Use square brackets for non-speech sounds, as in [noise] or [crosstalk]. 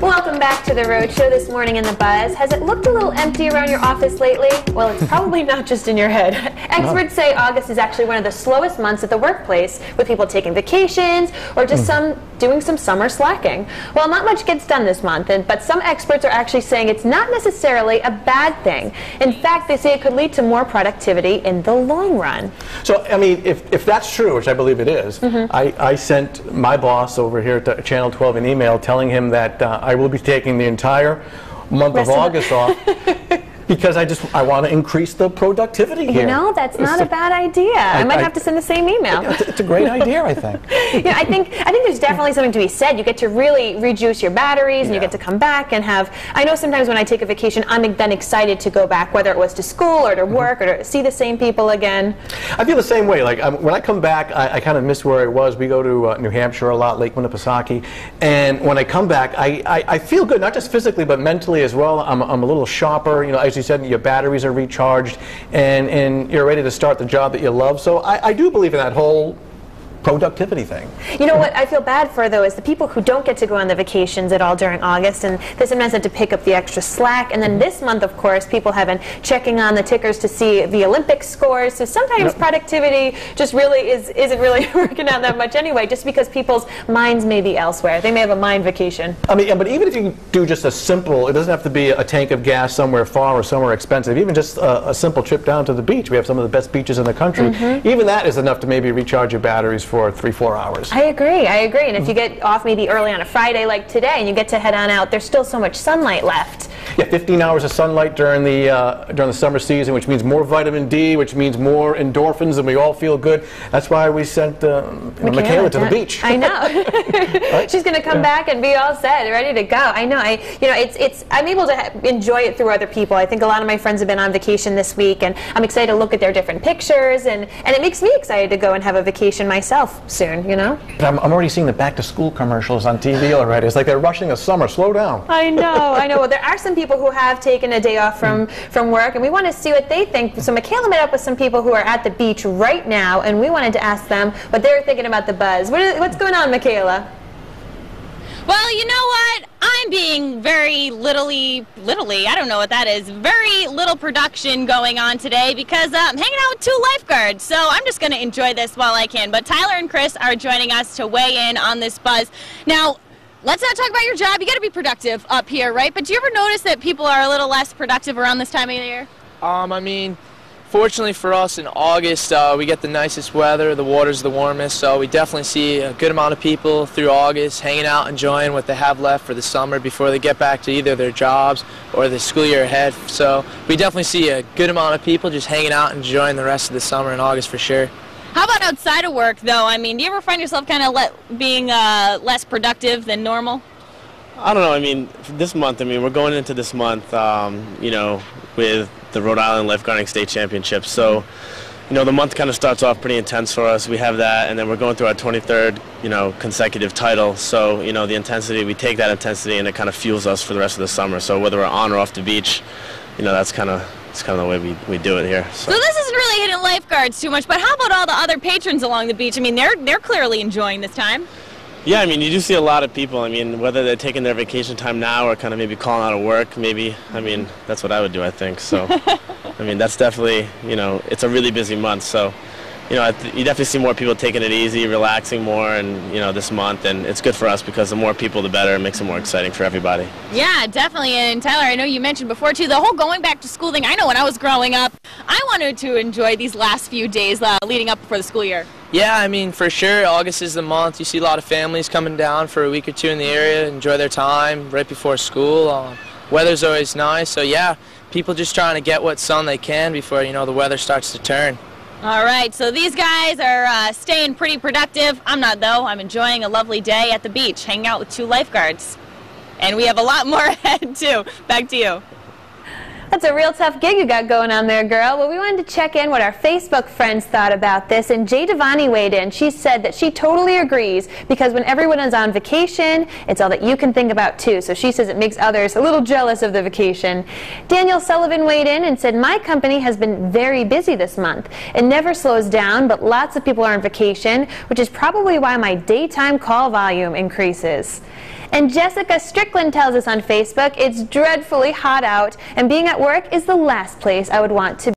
Welcome back to the Rhode Show this morning in the Buzz. Has it looked a little empty around your office lately? Well, it's probably [laughs] not just in your head. Experts say August is actually one of the slowest months at the workplace, with people taking vacations or just hmm. some doing some summer slacking. Well, not much gets done this month, and, but some experts are actually saying it's not necessarily a bad thing. In fact, they say it could lead to more productivity in the long run. So, I mean, if, if that's true, which I believe it is, mm-hmm. I, I sent my boss over here to Channel 12 an email telling him that uh, I will be taking the entire month Rest of August off [laughs] because I just I want to increase the productivity here. You know, that's not a bad idea. I, might I- have to send the same email. It's, it's a great idea, I think. [laughs] yeah, I think I think there's definitely something to be said. You get to really rejuice your batteries, and you get to come back and have. I know sometimes when I take a vacation, I'm then excited to go back, whether it was to school or to Mm-hmm. work or to see the same people again. I feel the same way. Like um, when I come back, I, I kind of miss where I was. We go to uh, New Hampshire a lot, Lake Winnipesaukee, and when I come back, I, I, I feel good, not just physically but mentally as well. I'm, I'm a little sharper. You know, as you said, your batteries are recharged, and and you're ready to start the job that you love. So I, I do believe in that whole productivity thing. You know what I feel bad for though is the people who don't get to go on the vacations at all during August, and they sometimes have to pick up the extra slack. And then this month, of course, people have been checking on the tickers to see the Olympic scores. So sometimes Yep. productivity just really is isn't really [laughs] working out that much anyway, just because people's minds may be elsewhere. They may have a mind vacation. I mean, yeah, but even if you do just a simple, it doesn't have to be a tank of gas somewhere far or somewhere expensive. Even just a, a simple trip down to the beach. We have some of the best beaches in the country. Mm-hmm. Even that is enough to maybe recharge your batteries for three, four hours. I agree. I agree. And if you get off maybe early on a Friday like today, and you get to head on out, there's still so much sunlight left. Yeah, 15 hours of sunlight during the uh, during the summer season, which means more vitamin D, which means more endorphins, and we all feel good. That's why we sent uh, know, Michaela to the beach. I know. [laughs] [laughs] She's going to come back and be all set, ready to go. I know. I, you know, it's it's. I'm able to enjoy it through other people. I think a lot of my friends have been on vacation this week, and I'm excited to look at their different pictures, and and it makes me excited to go and have a vacation myself soon. You know. But I'm, I'm already seeing the back to school commercials on TV already. It's like they're rushing the summer. Slow down. I know, [laughs] I know. Well, there are some people who have taken a day off from, from work, and we want to see what they think. So Michaela met up with some people who are at the beach right now, and we wanted to ask them what they're thinking about the buzz. What is, what's going on, Michaela? Well, you know what? I'm being very littly, littly, I don't know what that is, very little production going on today because uh, I'm hanging out with two lifeguards. So I'm just going to enjoy this while I can. But Tyler and Chris are joining us to weigh in on this buzz. Now, let's not talk about your job. You got to be productive up here, right? But do you ever notice that people are a little less productive around this time of year? Um, I mean, fortunately for us, in August uh, we get the nicest weather. The water's the warmest, so we definitely see a good amount of people through August hanging out, enjoying what they have left for the summer before they get back to either their jobs or the school year ahead. So we definitely see a good amount of people just hanging out, and enjoying the rest of the summer in August for sure. How about outside of work, though? I mean, do you ever find yourself kind of le- being uh, less productive than normal? I don't know. I mean, this month, I mean, we're going into this month, um, you know, with the Rhode Island Lifeguarding State Championship. So, you know, the month kind of starts off pretty intense for us. We have that, and then we're going through our 23rd, you know, consecutive title. So, you know, the intensity, we take that intensity, and it kind of fuels us for the rest of the summer. So, whether we're on or off the beach, you know, that's kind of that's kind of the way we, we do it here. So. So this isn't really hitting lifeguards too much, but how about all the other patrons along the beach? I mean, they're they're clearly enjoying this time. Yeah, I mean, you do see a lot of people. I mean, whether they're taking their vacation time now or kind of maybe calling out of work, maybe. I mean, that's what I would do, I think. So, [laughs] I mean, that's definitely, you know, it's a really busy month. So, you know, you definitely see more people taking it easy, relaxing more, and you know, this month, and it's good for us because the more people, the better. It makes it more exciting for everybody. Yeah, definitely. And Tyler, I know you mentioned before too the whole going back to school thing. I know when I was growing up, I wanted to enjoy these last few days uh, leading up before the school year. Yeah, I mean, for sure, August is the month. You see a lot of families coming down for a week or two in the area, enjoy their time right before school. Um, weather's always nice, so yeah, people just trying to get what sun they can before, you know, the weather starts to turn. All right, so these guys are uh, staying pretty productive. I'm not though. I'm enjoying a lovely day at the beach, hanging out with two lifeguards, and we have a lot more [laughs] ahead too. Back to you. That's a real tough gig you got going on there, girl. Well, we wanted to check in what our Facebook friends thought about this, and Jay Devani weighed in. She said that she totally agrees because when everyone is on vacation, it's all that you can think about too. So she says it makes others a little jealous of the vacation. Daniel Sullivan weighed in and said, My company has been very busy this month. It never slows down, but lots of people are on vacation, which is probably why my daytime call volume increases. And Jessica Strickland tells us on Facebook, it's dreadfully hot out, and being at work is the last place I would want to